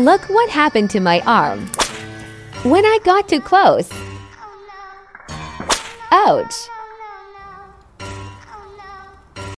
Look what happened to my arm. When I got too close. Ouch!